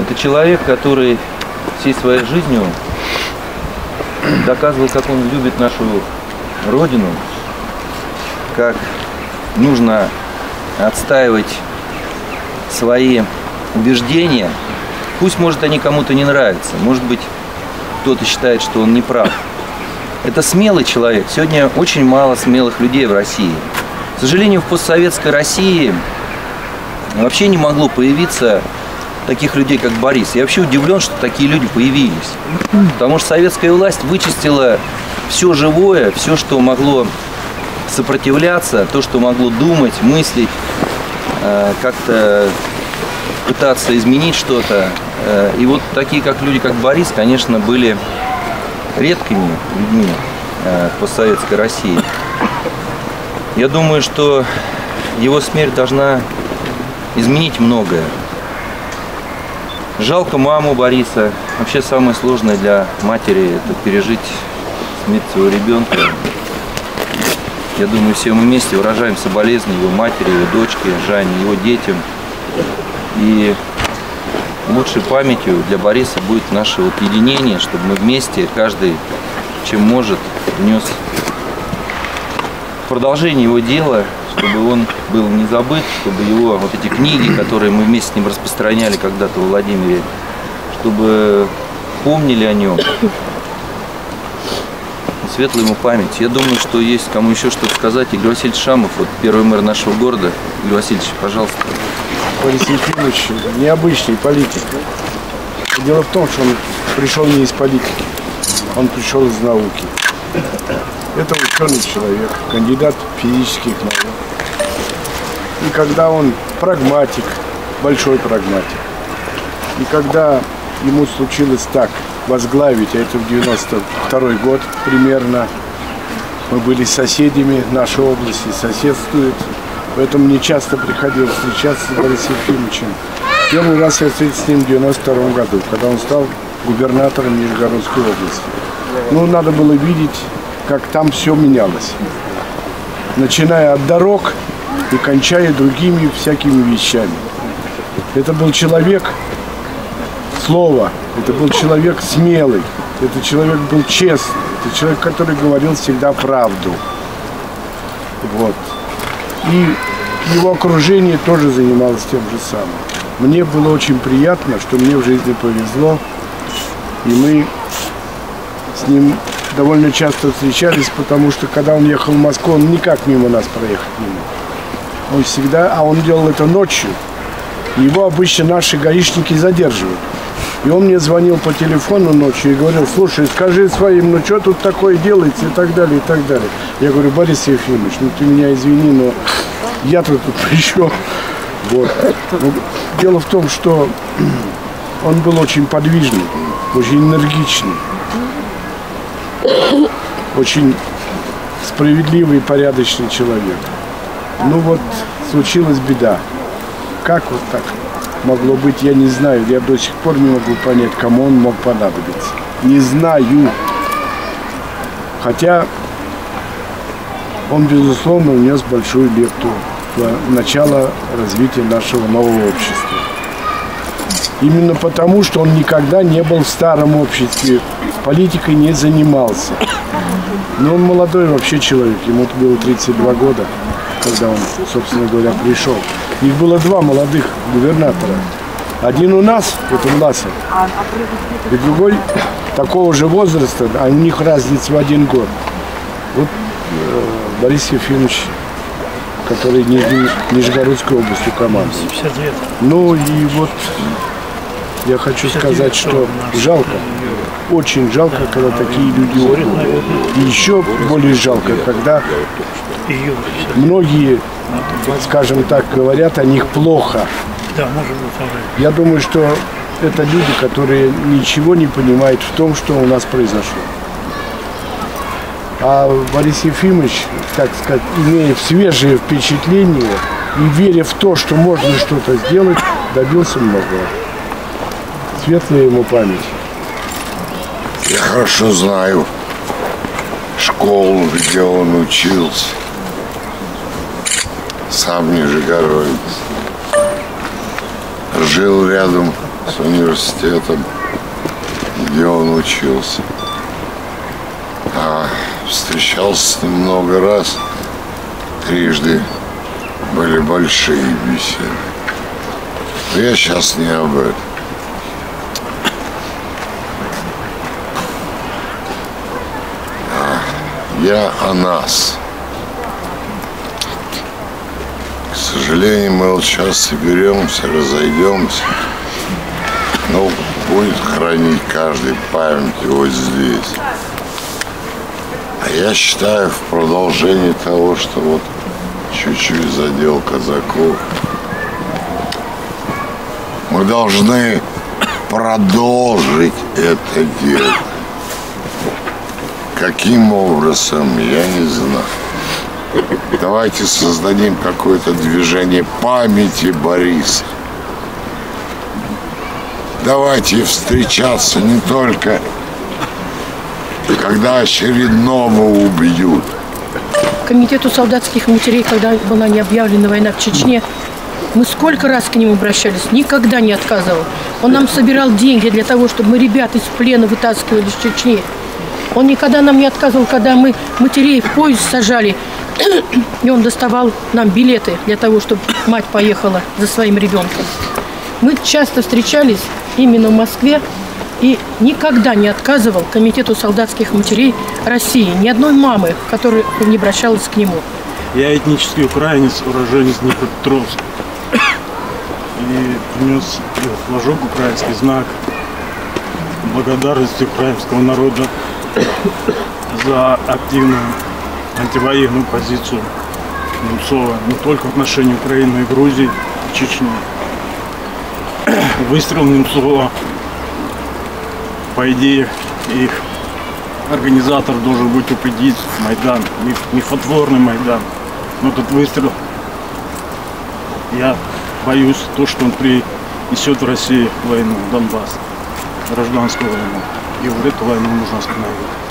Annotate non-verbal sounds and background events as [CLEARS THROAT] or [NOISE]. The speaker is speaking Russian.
Это человек, который всей своей жизнью доказывал, как он любит нашу Родину, как нужно отстаивать свои убеждения. Пусть, может, они кому-то не нравятся, может быть, кто-то считает, что он не прав. Это смелый человек. Сегодня очень мало смелых людей в России. К сожалению, в постсоветской России вообще не могло появиться таких людей, как Борис. Я вообще удивлен, что такие люди появились. Потому что советская власть вычистила все живое, все, что могло сопротивляться, то, что могло думать, мыслить, э, как-то пытаться изменить что-то. Э, и вот такие, как люди, как Борис, конечно, были редкими людьми э, постсоветской России. Я думаю, что его смерть должна изменить многое. Жалко маму Бориса. Вообще самое сложное для матери это пережить смерть своего ребенка. Я думаю, все мы вместе выражаем соболезнования его матери, его дочке, Жанне, его детям. И лучшей памятью для Бориса будет наше вот единение, чтобы мы вместе, каждый чем может, внес продолжение его дела, чтобы он был не забыт, чтобы его вот эти книги, которые мы вместе с ним распространяли когда-то в Владимире, чтобы помнили о нем. Светлая ему память. Я думаю, что есть кому еще что сказать. Игорь Васильевич Шамов, вот первый мэр нашего города. Игорь Васильевич, пожалуйста. Борис Ефимович необычный политик. Дело в том, что он пришел не из политики, он пришел из науки. Это ученый человек, кандидат физических наук. И когда он прагматик, большой прагматик, и когда ему случилось так возглавить, а это в 92 год примерно, мы были соседями, наша область соседствует, поэтому мне часто приходилось встречаться с Борисом Ефимовичем. Первый раз я встретился с ним в 92 году, когда он стал губернатором Нижегородской области. Ну, надо было видеть, как там все менялось. Начиная от дорог и кончая другими всякими вещами. Это был человек слова, это был человек смелый, это человек был честный, это человек, который говорил всегда правду. Вот. И его окружение тоже занималось тем же самым. Мне было очень приятно, что мне в жизни повезло, и мы с ним довольно часто встречались, потому что когда он ехал в Москву, он никак мимо нас проехать не мог. Он всегда, а он делал это ночью, его обычно наши гаишники задерживают. И он мне звонил по телефону ночью и говорил, слушай, скажи своим, ну что тут такое делается и так далее, и так далее. Я говорю, Борис Ефимович, ну ты меня извини, но я-то тут [LAUGHS] пришел. Вот. Но дело в том, что [CLEARS THROAT] он был очень подвижный, очень энергичный, очень справедливый и порядочный человек. Ну вот, случилась беда. Как вот так могло быть, я не знаю. Я до сих пор не могу понять, кому он мог понадобиться. Не знаю. Хотя он, безусловно, внес большую лепту в начало развития нашего нового общества. Именно потому, что он никогда не был в старом обществе, политикой не занимался. Но он молодой вообще человек, ему было 32 года, когда он, собственно говоря, пришел. Их было два молодых губернатора. Один у нас, это Власов, и другой такого же возраста, а у них разница в один год. Вот э, Борис Ефимович, который Нижний, Нижегородской областью команды. Ну и вот я хочу сказать, что жалко, очень жалко, когда такие люди уходят. И еще более жалко, когда многие, скажем так, говорят о них плохо. Я думаю, что это люди, которые ничего не понимают в том, что у нас произошло. А Борис Ефимович, так сказать, имея свежие впечатления и веря в то, что можно что-то сделать, добился многого. Светлая ему память. Я хорошо знаю школу, где он учился. Сам Нижегородец. жил рядом с университетом, где он учился. А встречался с ним много раз, трижды были большие беседы. Но я сейчас не об этом. Я о нас. К сожалению, мы вот сейчас соберемся, разойдемся. Ну, будет хранить каждый память вот здесь. А я считаю, в продолжении того, что вот чуть-чуть задел казаков, мы должны продолжить это дело. Каким образом, я не знаю. Давайте создадим какое-то движение памяти Бориса. Давайте встречаться не только когда очередного убьют. Комитету солдатских матерей, когда была не объявлена война в Чечне, мы сколько раз к нему обращались, никогда не отказывал. Он нам собирал деньги для того, чтобы мы ребят из плена вытаскивали из Чечни. Он никогда нам не отказывал, когда мы матерей в поезд сажали, и он доставал нам билеты для того, чтобы мать поехала за своим ребенком. Мы часто встречались именно в Москве, и никогда не отказывал Комитету солдатских матерей России ни одной мамы, которая не обращалась к нему. Я этнический украинец, уроженец Днепропетровска. И принес флажок украинский знак благодарности украинского народа за активную антивоенную позицию Немцова не только в отношении Украины, и Грузии, и Чечни. Выстрел Немцова, по идее, их организатор должен быть упредить Майдан, не, не фотворный Майдан. Но этот выстрел, я боюсь, то, что он принесет в России войну, Донбасс, гражданскую войну. И вот эту войну нужно остановить.